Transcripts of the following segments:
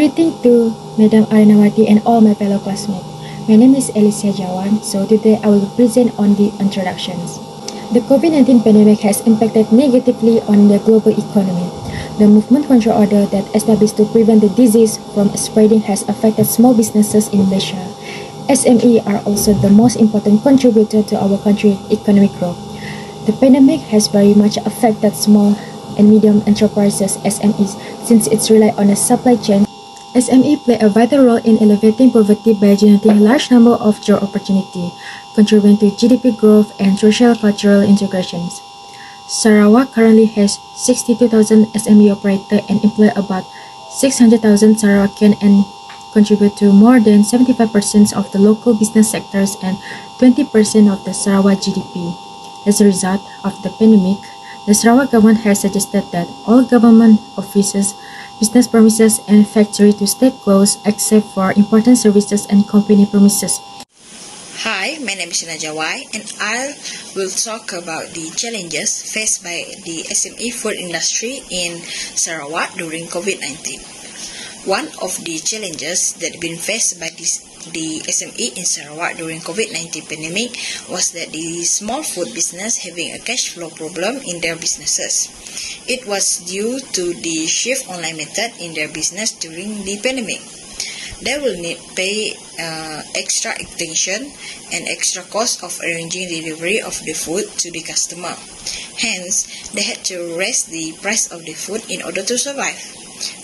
Greeting to Madam Arinawati and all my fellow classmates. My name is Alicia Jawan, so today I will present on the introductions. The COVID-19 pandemic has impacted negatively on the global economy. The movement control order that established to prevent the disease from spreading has affected small businesses in Malaysia. SME are also the most important contributor to our country's economic growth. The pandemic has very much affected small and medium enterprises SMEs since it's rely on a supply chain. SME play a vital role in elevating poverty by generating a large number of job opportunity, contributing to GDP growth and social cultural integrations. Sarawak currently has 62,000 SME operators and employ about 600,000 Sarawakian and contribute to more than 75% of the local business sectors and 20% of the Sarawak GDP. As a result of the pandemic, the Sarawak government has suggested that all government offices, business premises, and factory to stay closed except for important services and company premises. Hi, my name is Najawai and I will talk about the challenges faced by the SME food industry in Sarawak during COVID-19. One of the challenges that have been faced by this the SME in Sarawak during COVID-19 pandemic was that the small food business having a cash flow problem in their businesses. It was due to the shift online method in their business during the pandemic. They will need pay uh, extra attention and extra cost of arranging delivery of the food to the customer. Hence, they had to raise the price of the food in order to survive.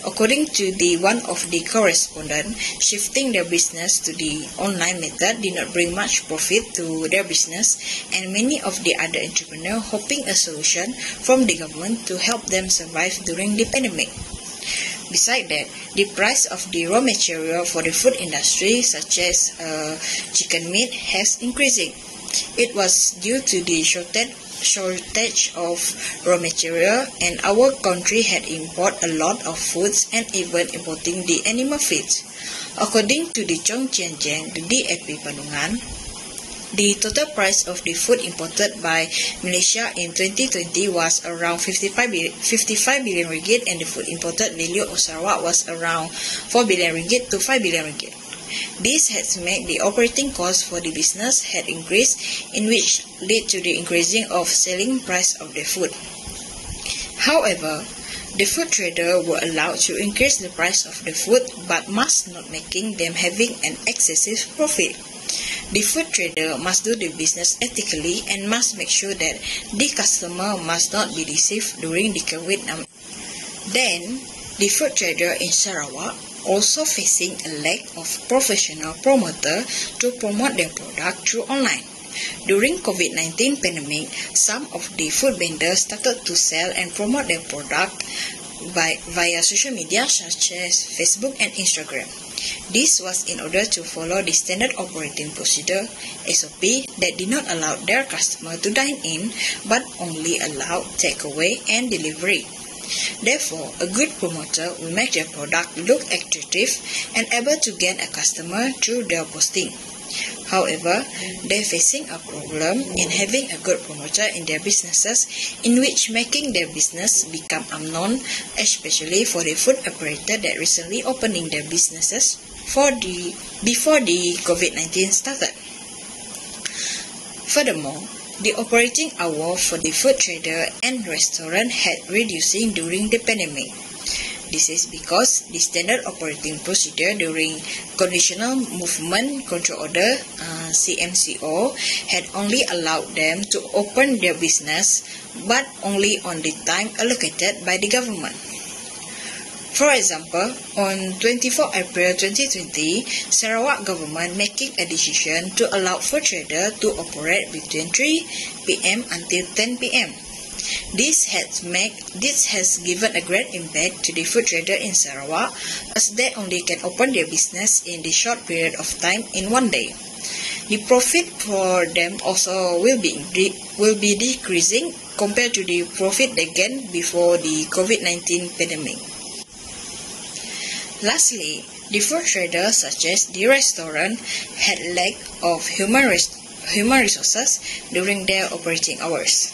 According to the one of the correspondent, shifting their business to the online method did not bring much profit to their business, and many of the other entrepreneurs hoping a solution from the government to help them survive during the pandemic. Besides that, the price of the raw material for the food industry, such as uh, chicken meat, has increasing. It was due to the shortage shortage of raw material and our country had import a lot of foods and even importing the animal feeds. According to the Chong Chien Cheng, the DAP Panungan, the total price of the food imported by Malaysia in 2020 was around 55 billion, 55 billion ringgit and the food imported value of Sarawak was around 4 billion ringgit to 5 billion ringgit. This has made the operating cost for the business had increased, in which led to the increasing of selling price of the food. However, the food trader were allowed to increase the price of the food but must not making them having an excessive profit. The food trader must do the business ethically and must make sure that the customer must not be deceived during the COVID. Then, the food trader in Sarawak also facing a lack of professional promoter to promote their product through online. During COVID-19 pandemic, some of the food vendors started to sell and promote their product by, via social media such as Facebook and Instagram. This was in order to follow the standard operating procedure SOP that did not allow their customer to dine in but only allowed takeaway and delivery. Therefore, a good promoter will make their product look attractive and able to gain a customer through their posting. However, they're facing a problem in having a good promoter in their businesses in which making their business become unknown, especially for the food operator that recently opening their businesses for the before the COVID-19 started. Furthermore, the operating hour for the food trader and restaurant had reducing during the pandemic. This is because the standard operating procedure during Conditional Movement Control Order uh, CMCO had only allowed them to open their business but only on the time allocated by the government. For example, on 24 April 2020, Sarawak government making a decision to allow food trader to operate between 3 p.m. until 10 p.m. This has make this has given a great impact to the food trader in Sarawak as they only can open their business in the short period of time in one day. The profit for them also will be will be decreasing compared to the profit they gained before the COVID-19 pandemic. Lastly, the food traders as the restaurant had lack of human, res human resources during their operating hours.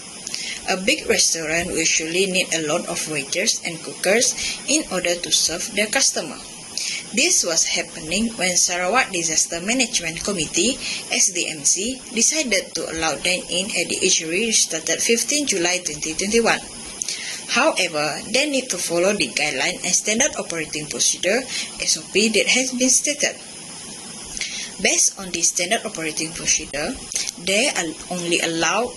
A big restaurant usually need a lot of waiters and cookers in order to serve their customer. This was happening when Sarawak Disaster Management Committee SDMC decided to allow dine-in at the eatery started 15 July 2021. However, they need to follow the guideline and standard operating procedure SOP that has been stated. Based on the standard operating procedure, they only allow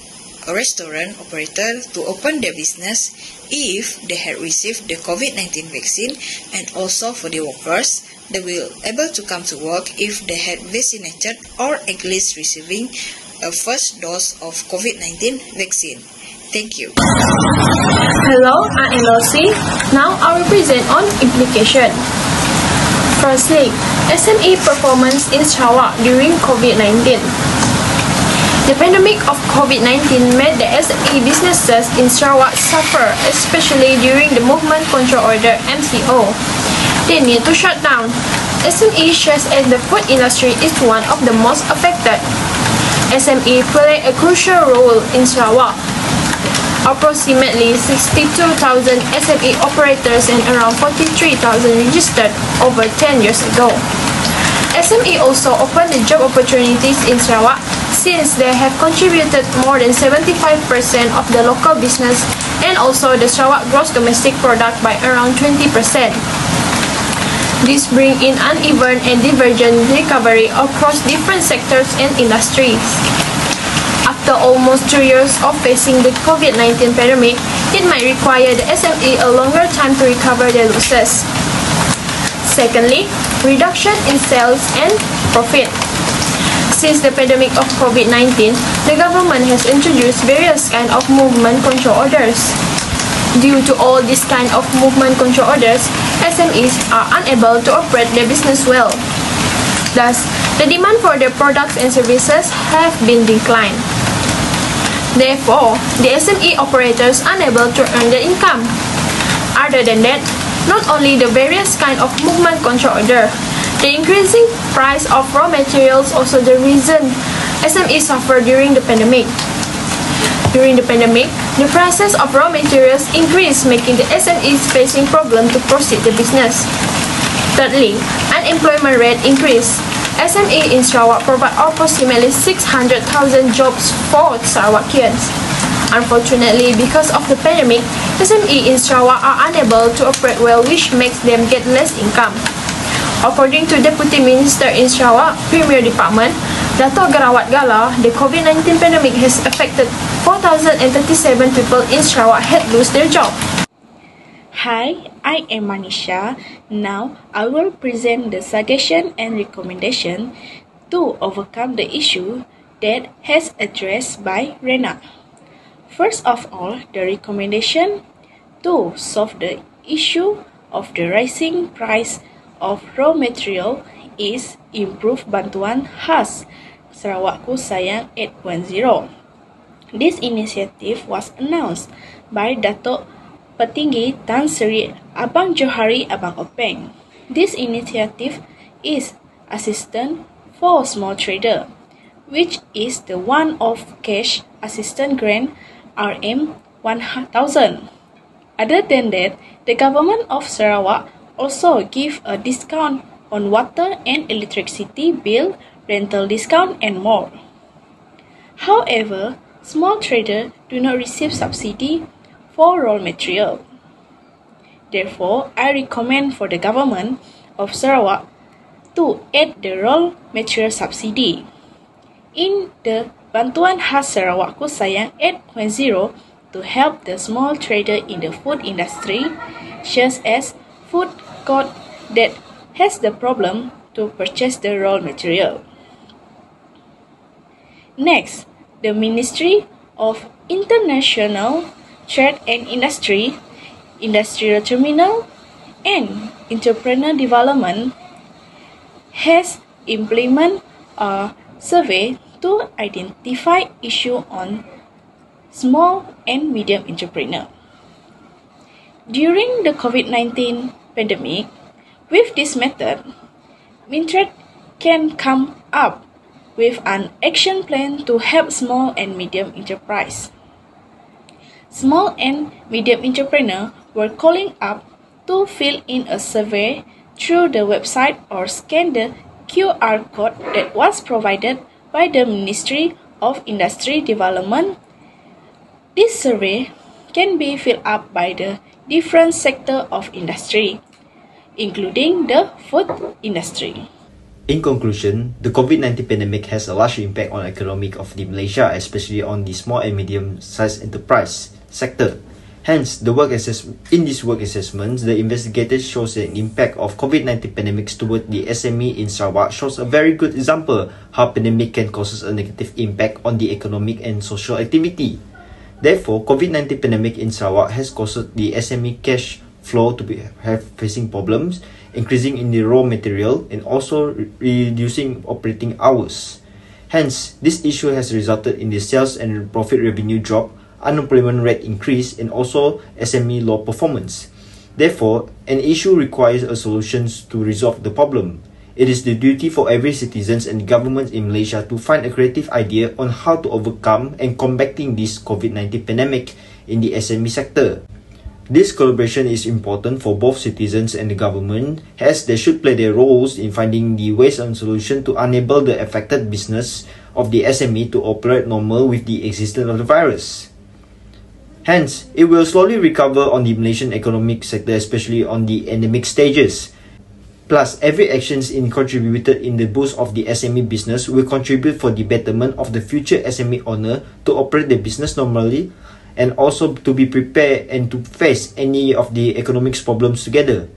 a restaurant operator to open their business if they had received the COVID-19 vaccine and also for the workers, they will able to come to work if they had vaccinated or at least receiving a first dose of COVID-19 vaccine. Thank you. Hello, I'm Elsie. Now I will present on implication. Firstly, SME performance in Sarawak during COVID-19. The pandemic of COVID-19 made the SME businesses in Sarawak suffer, especially during the Movement Control Order MCO. They need to shut down. SME shares in the food industry is one of the most affected. SME play a crucial role in Sarawak. Approximately 62,000 SME operators and around 43,000 registered over 10 years ago. SME also opened the job opportunities in Sarawak since they have contributed more than 75% of the local business and also the Sarawak gross domestic product by around 20%. This brings in uneven and divergent recovery across different sectors and industries. After almost two years of facing the COVID-19 pandemic, it might require the SME a longer time to recover their losses. Secondly, reduction in sales and profit. Since the pandemic of COVID-19, the government has introduced various kind of movement control orders. Due to all these kind of movement control orders, SMEs are unable to operate their business well. Thus, the demand for their products and services have been declined. Therefore, the SME operators unable to earn their income. Other than that, not only the various kind of movement control order, the increasing price of raw materials also the reason SME suffered during the pandemic. During the pandemic, the prices of raw materials increased, making the SMEs facing problem to proceed the business. Thirdly, unemployment rate increased. SME in Sarawak provide approximately 600,000 jobs for Sarawakians. Unfortunately, because of the pandemic, SME in Sarawak are unable to operate well which makes them get less income. According to Deputy Minister in Sarawak Premier Department, Dato' Garawat Gala, the COVID-19 pandemic has affected 4,037 people in Sarawak had lost their job. Hi, I am Manisha. Now I will present the suggestion and recommendation to overcome the issue that has addressed by Rena. First of all, the recommendation to solve the issue of the rising price of raw material is improve bantuan khas Sarawakku Sayang 810. This initiative was announced by Dato' Petinggi Tan Sri Abang Johari Abang Openg. This initiative is assistance for small trader, which is the one of cash assistance grant RM 1000. Other than that, the government of Sarawak also give a discount on water and electricity bill, rental discount, and more. However, small traders do not receive subsidy for raw material. Therefore, I recommend for the government of Sarawak to add the raw material subsidy. In the Bantuan Khas Sarawak Ku Sayang 8.0 to help the small trader in the food industry, such as food court that has the problem to purchase the raw material. Next, the Ministry of International Trade and Industry, Industrial Terminal, and Entrepreneur Development has implemented a survey to identify issue on small and medium entrepreneur. During the COVID-19 pandemic, with this method, MINTRED can come up with an action plan to help small and medium enterprise. Small and medium entrepreneurs were calling up to fill in a survey through the website or scan the QR code that was provided by the Ministry of Industry Development. This survey can be filled up by the different sector of industry, including the food industry. In conclusion, the COVID-19 pandemic has a large impact on the economic of the Malaysia, especially on the small and medium-sized enterprise sector. Hence, the work assess- in this work assessment, the investigators shows an impact of COVID-19 pandemics toward the SME in Sarawak shows a very good example how pandemic can cause a negative impact on the economic and social activity. Therefore, COVID-19 pandemic in Sarawak has caused the SME cash flow to be have facing problems, increasing in the raw material and also re- reducing operating hours. Hence, this issue has resulted in the sales and profit revenue drop, unemployment rate increase, and also SME low performance. Therefore, an issue requires a solution to resolve the problem. It is the duty for every citizens and government in Malaysia to find a creative idea on how to overcome and combating this COVID-19 pandemic in the SME sector. This collaboration is important for both citizens and the government as they should play their roles in finding the ways and solution to enable the affected business of the SME to operate normal with the existence of the virus. Hence, it will slowly recover on the Malaysian economic sector, especially on the endemic stages. Plus, every actions in contributed in the boost of the SME business will contribute for the betterment of the future SME owner to operate the business normally and also to be prepared and to face any of the economics problems together.